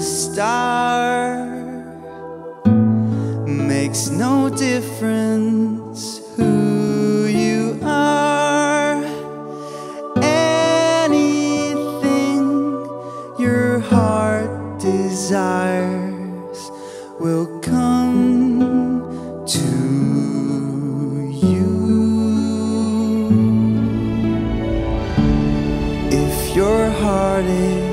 star makes no difference who you are. Anything your heart desires will come to you. If your heart is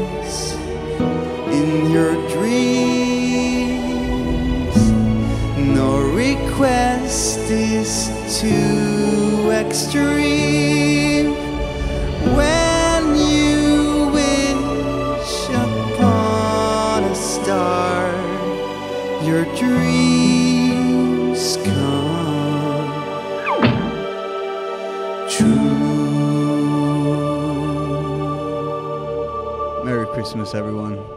request is too extreme when you wish upon a star. Your dreams come true. Merry Christmas, everyone.